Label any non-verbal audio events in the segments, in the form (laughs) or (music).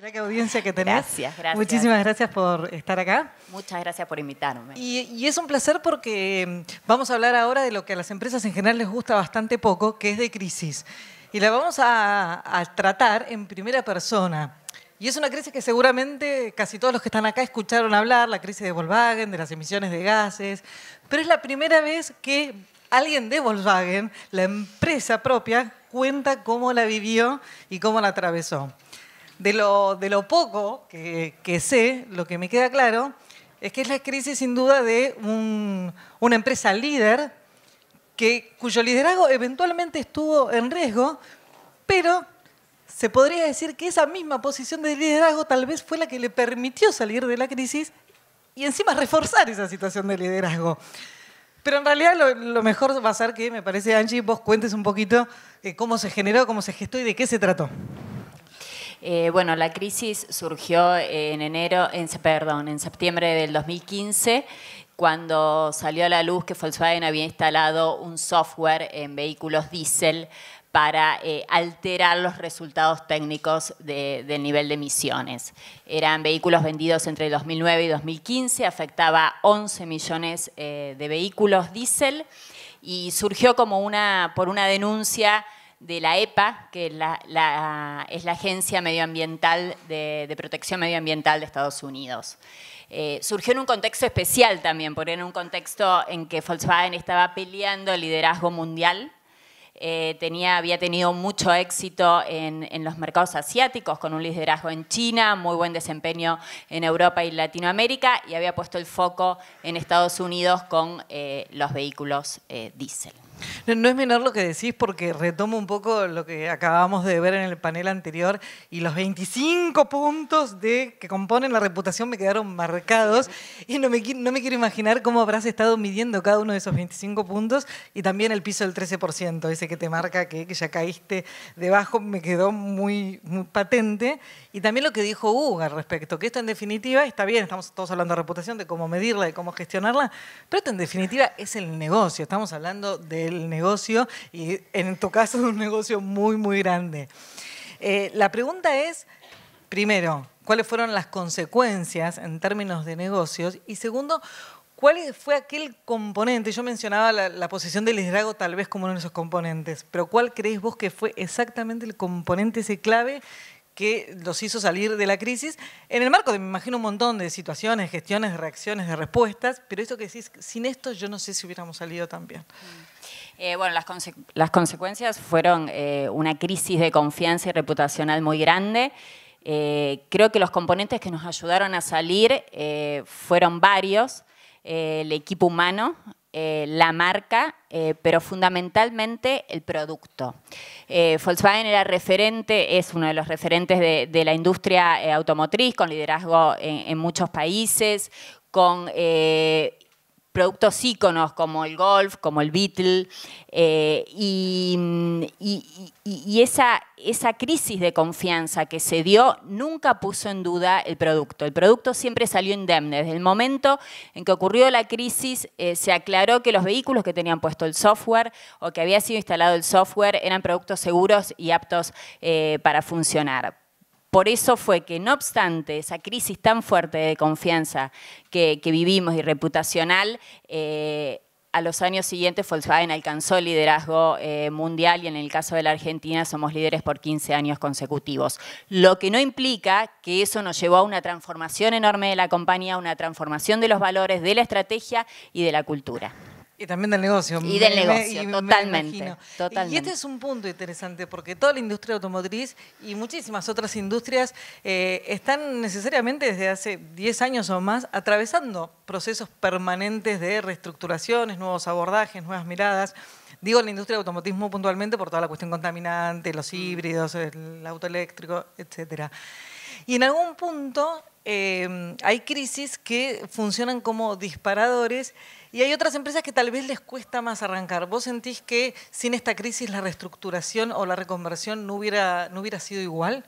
Mira qué audiencia que tenés. Gracias, gracias. Muchísimas gracias por estar acá. Muchas gracias por invitarme. Y, y es un placer porque mm, vamos a hablar ahora de lo que a las empresas en general les gusta bastante poco, que es de crisis. Y la vamos a, a tratar en primera persona. Y es una crisis que seguramente casi todos los que están acá escucharon hablar, la crisis de Volkswagen, de las emisiones de gases, pero es la primera vez que alguien de Volkswagen, la empresa propia, cuenta cómo la vivió y cómo la atravesó. De lo, poco que, sé, lo que me queda claro es que es la crisis sin duda de un- una empresa líder cuyo liderazgo eventualmente estuvo en riesgo, pero se podría decir que esa misma posición de liderazgo tal vez fue la que le permitió salir de la crisis y encima reforzar esa situación de liderazgo. Pero en realidad lo, lo mejor va a ser que, me parece, Angie, vos cuentes un poquito eh, cómo se generó, cómo se gestó y de qué se trató. Eh, bueno, la crisis surgió en enero, en, perdón, en septiembre del 2015, cuando salió a la luz que Volkswagen había instalado un software en vehículos diésel para eh, alterar los resultados técnicos de- del nivel de emisiones. Eran vehículos vendidos entre 2009 y 2015, afectaba 11 millones eh, de vehículos diésel y surgió como una, por una denuncia de la EPA, que es la, Agencia Medioambiental de, Protección Medioambiental de Estados Unidos. Eh, surgió en un contexto especial también, porque era un contexto en que Volkswagen estaba peleando el liderazgo mundial. Eh, tenía, había tenido mucho éxito en, en los mercados asiáticos, con un liderazgo en China, muy buen desempeño en Europa y Latinoamérica, y había puesto el foco en Estados Unidos con eh, los vehículos eh, diésel. No, es menor lo que decís porque retomo un poco lo que acabamos de ver en el panel anterior y los 25 puntos de, que componen la reputación me quedaron marcados y no me, no me quiero imaginar cómo habrás estado midiendo cada uno de esos 25 puntos y también el piso del 13%, ese que te marca que, que ya caíste debajo, me quedó muy, patente. Y también lo que dijo Hugo al respecto, que esto en definitiva está bien, estamos todos hablando de reputación, de cómo medirla, de cómo gestionarla, pero esto en definitiva es el negocio, estamos hablando del negocio y en tu caso de (laughs) un negocio muy, muy grande. Eh, la pregunta es, primero, ¿cuáles fueron las consecuencias en términos de negocios? Y segundo, ¿cuál fue aquel componente? Yo mencionaba la, la posición de liderazgo tal vez como uno de esos componentes, pero ¿cuál creéis vos que fue exactamente el componente ese clave que los hizo salir de la crisis en el marco de, me imagino, un montón de situaciones, gestiones, de reacciones, de respuestas, pero eso que decís, sin esto yo no sé si hubiéramos salido tan bien. Eh, bueno, las, conse- las consecuencias fueron eh, una crisis de confianza y reputacional muy grande. Eh, creo que los componentes que nos ayudaron a salir fueron varios. El equipo humano, la marca, pero fundamentalmente el producto. Volkswagen era referente, es uno de los referentes de, la industria automotriz, con liderazgo en, muchos países, con productos íconos como el Golf, como el Beetle, eh, y esa, esa crisis de confianza que se dio nunca puso en duda el producto. El producto siempre salió indemne. Desde el momento en que ocurrió la crisis, eh, se aclaró que los vehículos que tenían puesto el software o que había sido instalado el software eran productos seguros y aptos eh, para funcionar. Por eso fue que, no obstante esa crisis tan fuerte de confianza que, vivimos y reputacional, eh, a los años siguientes Volkswagen alcanzó el liderazgo eh, mundial y en el caso de la Argentina somos líderes por 15 años consecutivos. Lo que no implica que eso nos llevó a una transformación enorme de la compañía, una transformación de los valores, de la estrategia y de la cultura. Y también del negocio. Y del me- negocio, me totalmente. Y este es un punto interesante porque toda la industria automotriz y muchísimas otras industrias eh, están necesariamente desde hace 10 años o más atravesando procesos permanentes de reestructuraciones, nuevos abordajes, nuevas miradas. Digo la industria del automotismo puntualmente por toda la cuestión contaminante, los híbridos, el auto eléctrico, etcétera. Y en algún punto eh, hay crisis que funcionan como disparadores y hay otras empresas que tal vez les cuesta más arrancar. ¿Vos sentís que sin esta crisis la reestructuración o la reconversión no hubiera, no hubiera sido igual?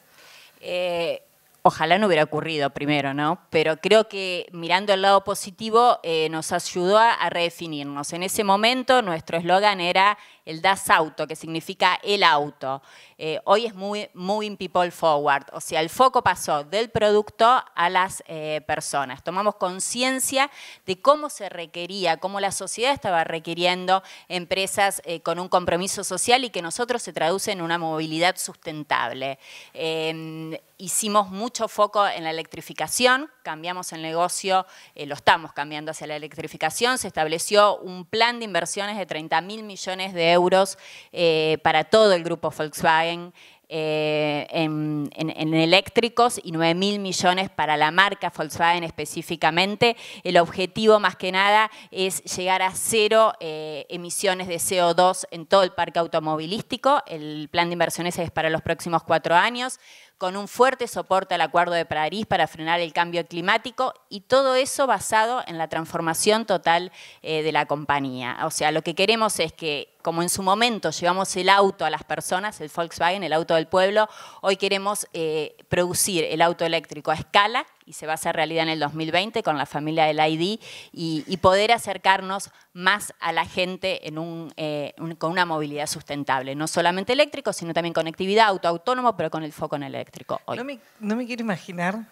Eh, ojalá no hubiera ocurrido primero, ¿no? Pero creo que mirando el lado positivo eh, nos ayudó a redefinirnos. En ese momento nuestro eslogan era el Das Auto, que significa el auto. Eh, hoy es muy moving people forward, o sea, el foco pasó del producto a las eh, personas. Tomamos conciencia de cómo se requería, cómo la sociedad estaba requiriendo empresas eh, con un compromiso social y que nosotros se traduce en una movilidad sustentable. Em, hicimos mucho foco en la electrificación, cambiamos el negocio, lo estamos cambiando hacia la electrificación, se estableció un plan de inversiones de 30 mil millones de euros para todo el grupo Volkswagen eh, en, eléctricos y 9 mil millones para la marca Volkswagen específicamente. El objetivo más que nada es llegar a cero eh, emisiones de CO2 en todo el parque automovilístico. El plan de inversiones es para los próximos cuatro años con un fuerte soporte al Acuerdo de París para frenar el cambio climático y todo eso basado en la transformación total eh, de la compañía. O sea, lo que queremos es que como en su momento llevamos el auto a las personas, el Volkswagen, el auto del pueblo, hoy queremos eh, producir el auto eléctrico a escala y se va a hacer realidad en el 2020 con la familia del ID y, poder acercarnos más a la gente eh, con una movilidad sustentable, no solamente eléctrico, sino también conectividad, auto autónomo, pero con el foco en eléctrico. No, me, quiero imaginar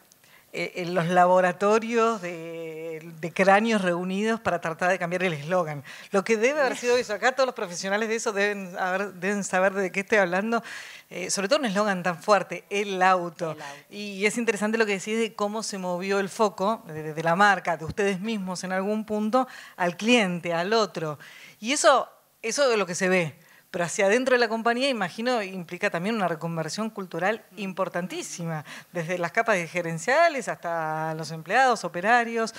en los laboratorios de, cráneos reunidos para tratar de cambiar el eslogan. Lo que debe haber sido eso, acá todos los profesionales de eso deben, deben saber de qué estoy hablando, eh, sobre todo un eslogan tan fuerte, el auto. Y es interesante lo que decís de cómo se movió el foco de, de la marca, de ustedes mismos en algún punto, al cliente, al otro. Y eso, eso es lo que se ve pero hacia adentro de la compañía, imagino, implica también una reconversión cultural importantísima, desde las capas gerenciales hasta los empleados, operarios.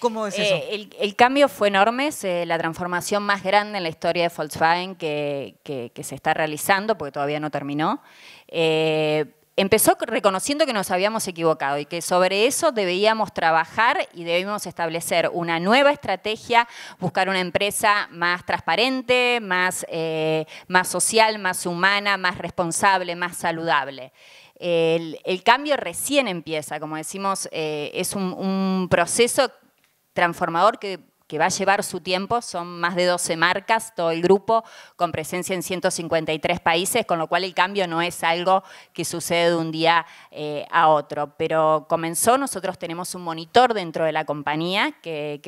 ¿Cómo es eso? Eh, el, cambio fue enorme, la transformación más grande en la historia de Volkswagen que, que, se está realizando, porque todavía no terminó. Eh, empezó reconociendo que nos habíamos equivocado y que sobre eso debíamos trabajar y debíamos establecer una nueva estrategia, buscar una empresa más transparente, más, eh, más social, más humana, más responsable, más saludable. El, cambio recién empieza, como decimos, eh, es un, un proceso transformador que que va a llevar su tiempo, son más de 12 marcas, todo el grupo, con presencia en 153 países, con lo cual el cambio no es algo que sucede de un día eh, a otro. Pero comenzó, nosotros tenemos un monitor dentro de la compañía que,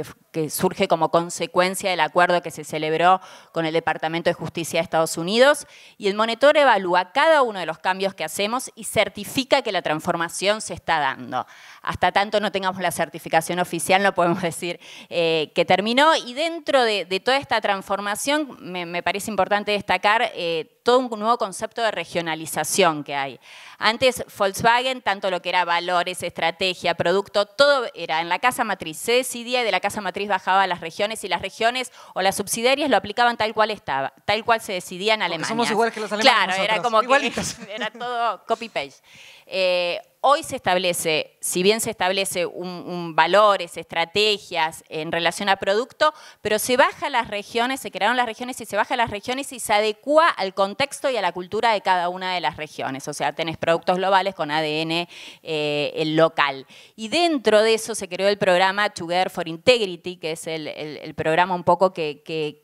surge como consecuencia del acuerdo que se celebró con el Departamento de Justicia de Estados Unidos, y el monitor evalúa cada uno de los cambios que hacemos y certifica que la transformación se está dando. Hasta tanto no tengamos la certificación oficial, no podemos (laughs) decir eh, que terminó y dentro de, toda esta transformación me, parece importante destacar eh, todo un nuevo concepto de regionalización que hay. Antes Volkswagen, tanto lo que era valores, estrategia, producto, todo era en la casa matriz. Se decidía y de la casa matriz bajaba a las regiones y las regiones o las subsidiarias lo aplicaban tal cual estaba, tal cual se decidía en Alemania. somos iguales que los alemanes. Claro, era como que (laughs) era todo copy-paste. Eh, hoy se establece, si bien se establece un, valores, estrategias en relación a producto, pero se baja las regiones, se crearon las regiones y se baja las regiones y se adecua al contexto y a la cultura de cada una de las regiones. O sea, tenés productos globales con ADN eh, local. Y dentro de eso se creó el programa Together for Integrity, que es el, programa un poco que, que,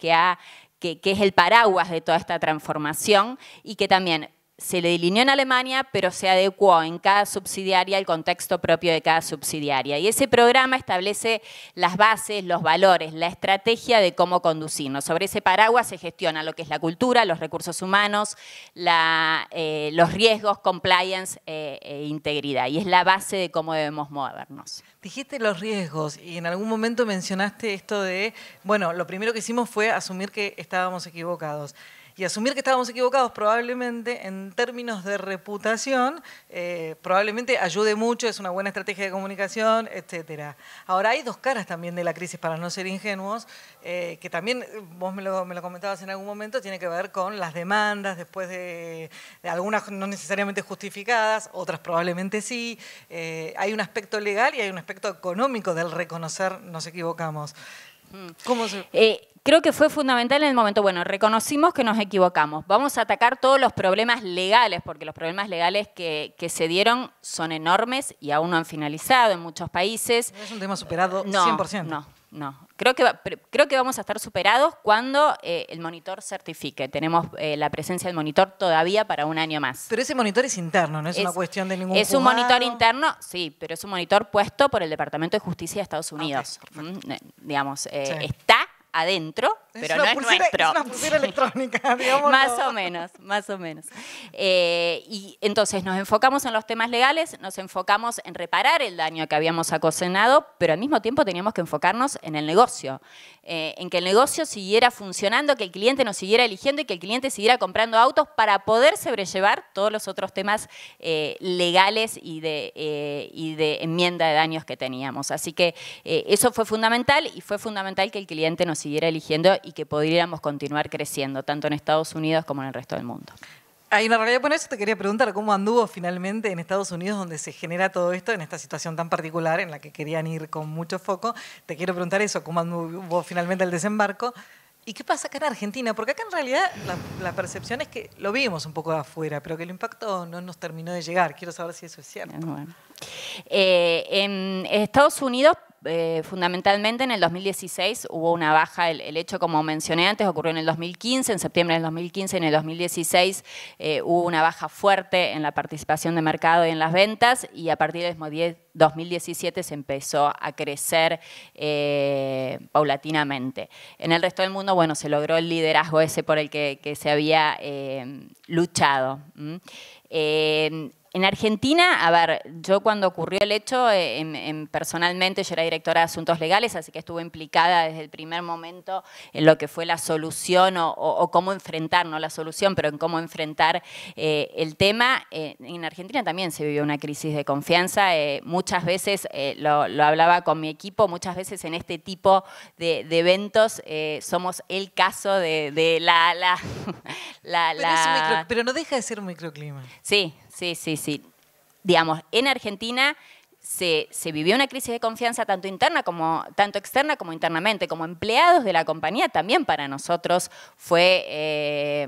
que es el paraguas de toda esta transformación y que también se le delineó en Alemania, pero se adecuó en cada subsidiaria al contexto propio de cada subsidiaria. Y ese programa establece las bases, los valores, la estrategia de cómo conducirnos. Sobre ese paraguas se gestiona lo que es la cultura, los recursos humanos, eh, los riesgos, compliance eh, e integridad. Y es la base de cómo debemos movernos. Dijiste los riesgos y en algún momento mencionaste esto de, bueno, lo primero que hicimos fue asumir que estábamos equivocados y asumir que estábamos equivocados probablemente en términos de reputación, eh, probablemente ayude mucho, es una buena estrategia de comunicación, etcétera. Ahora hay dos caras también de la crisis, para no ser ingenuos, eh, que también, vos me lo, comentabas en algún momento, tiene que ver con las demandas después de, algunas no necesariamente justificadas, otras probablemente sí. Eh, hay un aspecto legal y hay un aspecto económico del reconocer nos equivocamos. Mm. ¿Cómo se creo que fue fundamental en el momento, bueno, reconocimos que nos equivocamos, vamos a atacar todos los problemas legales, porque los problemas legales que, se dieron son enormes y aún no han finalizado en muchos países. No es un tema superado 100%. No, no. Creo que, creo que vamos a estar superados cuando eh, el monitor certifique. Tenemos eh, la presencia del monitor todavía para un año más. Pero ese monitor es interno, no es, una cuestión de ningún Es un monitor interno, sí, pero es un monitor puesto por el Departamento de Justicia de Estados Unidos. Mm, digamos, eh, está adentro, pero no es nuestro. Es una pulsera electrónica, (laughs) digamos. más o menos, más o menos. Eh, y entonces nos enfocamos en los temas legales, nos enfocamos en reparar el daño que habíamos acocenado, pero al mismo tiempo teníamos que enfocarnos en el negocio, eh, en que el negocio siguiera funcionando, que el cliente nos siguiera eligiendo y que el cliente siguiera comprando autos para poder sobrellevar todos los otros temas eh, legales y de, y de enmienda de daños que teníamos. Así que eso fue fundamental y fue fundamental que el cliente nos siguiera eligiendo y que podríamos continuar creciendo, tanto en Estados Unidos como en el resto del mundo. Hay una realidad, por eso te quería preguntar cómo anduvo finalmente en Estados Unidos, donde se genera todo esto, en esta situación tan particular en la que querían ir con mucho foco. Te quiero preguntar eso, cómo anduvo finalmente el desembarco. ¿Y qué pasa acá en Argentina? Porque acá en realidad la, percepción es que lo vimos un poco de afuera, pero que el impacto no nos terminó de llegar. Quiero saber si eso es cierto. Eh, en Estados Unidos eh, fundamentalmente en el 2016 hubo una baja, el, hecho como mencioné antes ocurrió en el 2015, en septiembre del 2015, en el 2016 eh, hubo una baja fuerte en la participación de mercado y en las ventas y a partir del 2017 se empezó a crecer eh, paulatinamente. En el resto del mundo, bueno, se logró el liderazgo ese por el que, se había luchado. En Argentina, a ver, yo cuando ocurrió el hecho, eh, personalmente yo era directora de asuntos legales, así que estuve implicada desde el primer momento en lo que fue la solución o, cómo enfrentar, no la solución, pero en cómo enfrentar eh, el tema. Eh, en Argentina también se vivió una crisis de confianza. muchas veces, lo, hablaba con mi equipo, muchas veces en este tipo de, eventos somos el caso de, la... (laughs) la, pero no deja de ser un microclima. Sí, Sí, sí, sí. Digamos, en Argentina se, vivió una crisis de confianza tanto interna como tanto externa como internamente. Como empleados de la compañía también para nosotros fue eh,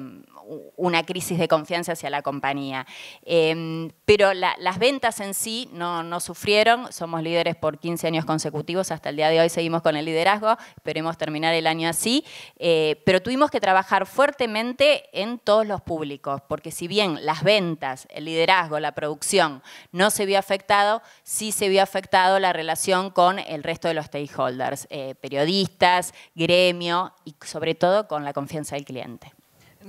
una crisis de confianza hacia la compañía. Em, pero las ventas en sí no, sufrieron, somos líderes por 15 años consecutivos, hasta el día de hoy seguimos con el liderazgo, esperemos terminar el año así, eh, pero tuvimos que trabajar fuertemente en todos los públicos, porque si bien las ventas, el liderazgo, la producción no se vio afectado, sí se vio afectado la relación con el resto de los stakeholders, eh, periodistas, gremio y sobre todo con la confianza del cliente.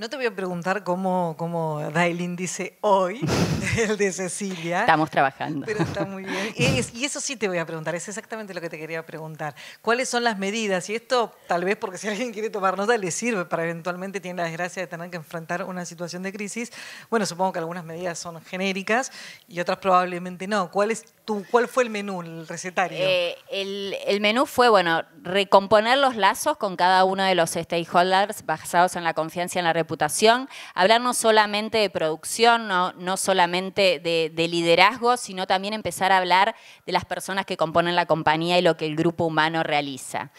No te voy a preguntar cómo, cómo da el índice hoy, (laughs) el de Cecilia. Estamos trabajando. Pero está muy bien. (laughs) Y, eso sí te voy a preguntar, es exactamente lo que te quería preguntar. ¿Cuáles son las medidas? Y esto, tal vez porque si alguien quiere tomar nota, le sirve para eventualmente tiene la desgracia de tener que enfrentar una situación de crisis. Bueno, supongo que algunas medidas son genéricas y otras probablemente no. ¿Cuál, es tu, cuál fue el menú, el recetario? Eh, el, el menú fue, bueno, recomponer los lazos con cada uno de los stakeholders basados en la confianza y en la reputación, hablar no solamente de producción, no, solamente de, de, liderazgo, sino también empezar a hablar de las personas que componen la compañía y lo que el grupo humano realiza.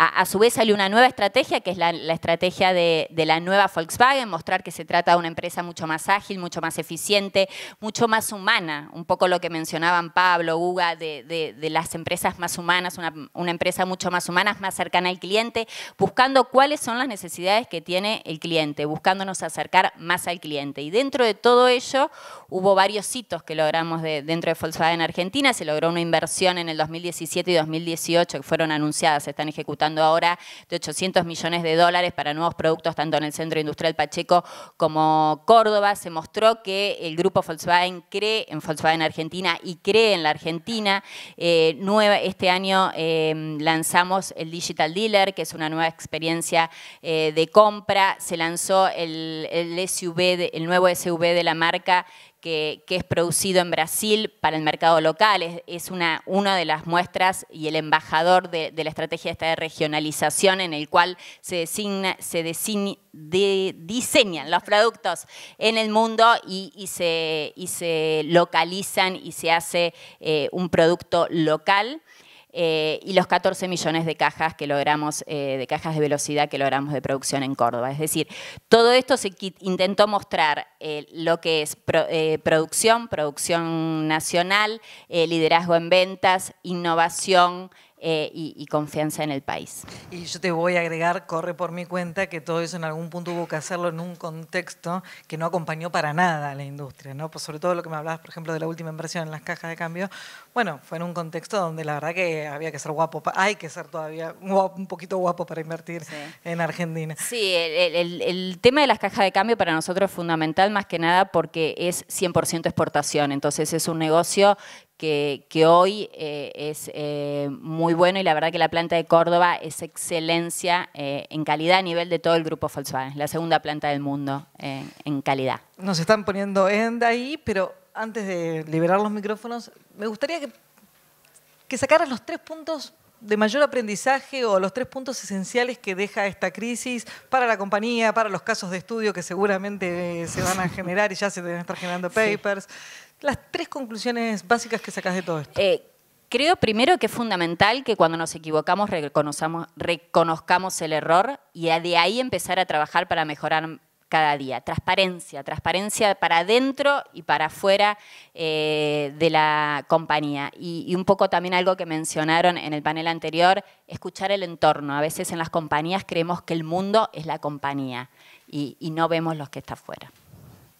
A, su vez salió una nueva estrategia, que es la, estrategia de, la nueva Volkswagen, mostrar que se trata de una empresa mucho más ágil, mucho más eficiente, mucho más humana, un poco lo que mencionaban Pablo, Uga, de, las empresas más humanas, una, empresa mucho más humana, más cercana al cliente, buscando cuáles son las necesidades que tiene el cliente, buscándonos acercar más al cliente. Y dentro de todo ello hubo varios hitos que logramos dentro de Volkswagen Argentina, se logró una inversión en el 2017 y 2018 que fueron anunciadas, se están ejecutando ahora de 800 millones de dólares para nuevos productos tanto en el Centro Industrial Pacheco como Córdoba. Se mostró que el grupo Volkswagen cree en Volkswagen Argentina y cree en la Argentina. Eh, nueva, este año eh, lanzamos el Digital Dealer, que es una nueva experiencia eh, de compra. Se lanzó el, SUV, el nuevo SUV de la marca que, es producido en Brasil para el mercado local. Es, una, una de las muestras y el embajador de, la estrategia esta de regionalización en el cual se, designa, se diseñan los productos en el mundo y, se, y se, localizan y se hace eh, un producto local. Eh, y los 14 millones de cajas que logramos, eh, de cajas de velocidad que logramos de producción en Córdoba. Es decir, todo esto se intentó mostrar eh, lo que es producción, producción nacional, liderazgo en ventas, innovación, eh, y, confianza en el país. Y yo te voy a agregar, corre por mi cuenta, que todo eso en algún punto hubo que hacerlo en un contexto que no acompañó para nada a la industria, ¿no? Pues sobre todo lo que me hablabas, por ejemplo, de la última inversión en las cajas de cambio, bueno, fue en un contexto donde la verdad que había que ser guapo, hay que ser todavía un poquito guapo para invertir en Argentina. Sí, el, el tema de las cajas de cambio para nosotros es fundamental más que nada porque es 100% exportación, entonces es un negocio que, hoy eh, es eh, muy bueno y la verdad que la planta de Córdoba es excelencia eh, en calidad a nivel de todo el grupo Volkswagen, la segunda planta del mundo en calidad. Nos están poniendo en ahí, pero antes de liberar los micrófonos, me gustaría que, que sacaras los tres puntos de mayor aprendizaje o los tres puntos esenciales que deja esta crisis para la compañía, para los casos de estudio que seguramente se van a generar y ya se deben estar generando papers. Las tres conclusiones básicas que sacas de todo esto. Eh, creo primero que es fundamental que cuando nos equivocamos reconozcamos el error y de ahí empezar a trabajar para mejorar cada día. Transparencia, transparencia para adentro y para afuera eh, de la compañía. Y, un poco también algo que mencionaron en el panel anterior, escuchar el entorno. A veces en las compañías creemos que el mundo es la compañía y, no vemos los que está afuera.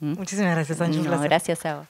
¿Mm? Muchísimas gracias, Ancho. gracias a vos.